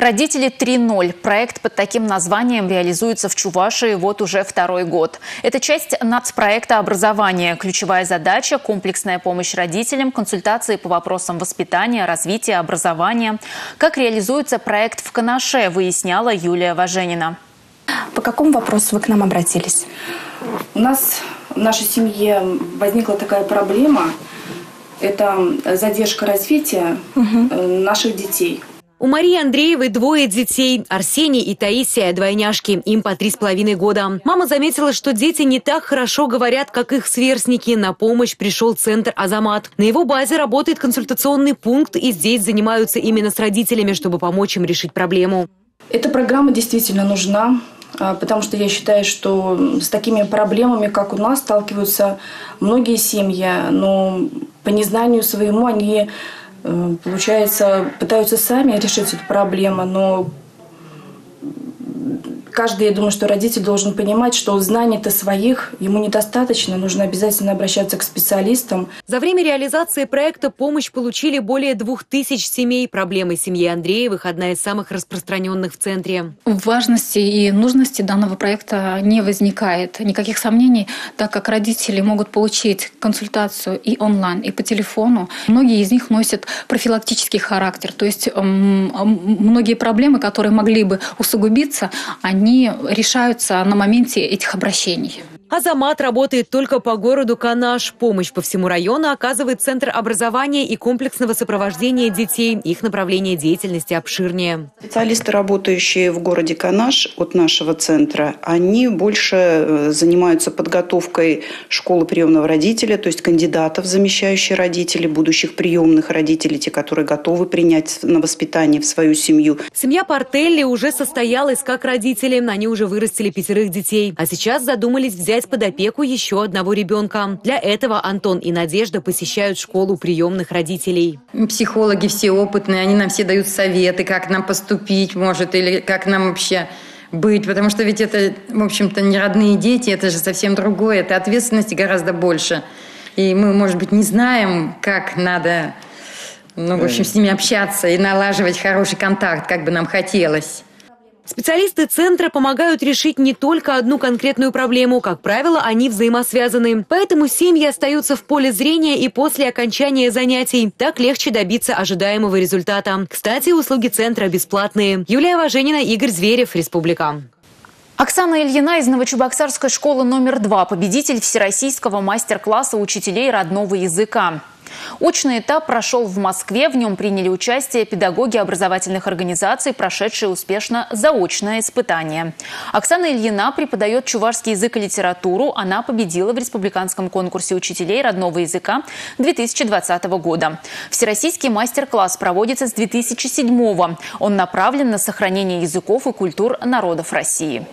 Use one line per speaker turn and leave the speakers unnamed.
Родители 3.0. Проект под таким названием реализуется в Чувашии вот уже второй год. Это часть нацпроекта образования. Ключевая задача – комплексная помощь родителям, консультации по вопросам воспитания, развития, образования. Как реализуется проект в Канаше, выясняла Юлия Важенина.
По какому вопросу вы к нам обратились?
У нас в нашей семье возникла такая проблема. Это задержка развития угу. наших детей.
У Марии Андреевой двое детей. Арсений и Таисия – двойняшки. Им по три с половиной года. Мама заметила, что дети не так хорошо говорят, как их сверстники. На помощь пришел центр «Азамат». На его базе работает консультационный пункт, и здесь занимаются именно с родителями, чтобы помочь им решить проблему.
Эта программа действительно нужна, а, потому что я считаю, что с такими проблемами, как у нас, сталкиваются многие семьи, но по незнанию своему они получается, пытаются сами решить эту проблему, но каждый, я думаю, что родитель должен понимать, что знаний-то своих ему недостаточно, нужно обязательно обращаться к специалистам.
За время реализации проекта помощь получили более двух тысяч семей. Проблемы семьи Андреевых – одна из самых распространенных в центре.
Важности и нужности данного проекта не возникает. Никаких сомнений, так как родители могут получить консультацию и онлайн, и по телефону. Многие из них носят профилактический характер, то есть многие проблемы, которые могли бы усугубиться, они решаются на моменте этих обращений.
Азамат работает только по городу Канаш. Помощь по всему району оказывает Центр образования и комплексного сопровождения детей. Их направление деятельности обширнее.
Специалисты, работающие в городе Канаш от нашего центра, они больше э, занимаются подготовкой школы приемного родителя, то есть кандидатов, замещающих родителей, будущих приемных родителей, те, которые готовы принять на воспитание в свою семью.
Семья Портелли уже состоялась как родители. Они уже вырастили пятерых детей. А сейчас задумались взять взять под опеку еще одного ребенка. Для этого Антон и Надежда посещают школу приемных родителей.
Психологи все опытные, они нам все дают советы, как нам поступить, может, или как нам вообще быть, потому что ведь это, в общем-то, не родные дети, это же совсем другое, это ответственности гораздо больше. И мы, может быть, не знаем, как надо, ну, в общем, с ними общаться и налаживать хороший контакт, как бы нам хотелось.
Специалисты центра помогают решить не только одну конкретную проблему. Как правило, они взаимосвязаны. Поэтому семьи остаются в поле зрения и после окончания занятий. Так легче добиться ожидаемого результата. Кстати, услуги центра бесплатные. Юлия Важенина, Игорь Зверев, Республика.
Оксана Ильина из Новочебоксарской школы номер два, победитель всероссийского мастер-класса учителей родного языка. Очный этап прошел в Москве. В нем приняли участие педагоги образовательных организаций, прошедшие успешно заочное испытание. Оксана Ильина преподает чувашский язык и литературу. Она победила в республиканском конкурсе учителей родного языка 2020 года. Всероссийский мастер-класс проводится с 2007 года. Он направлен на сохранение языков и культур народов России.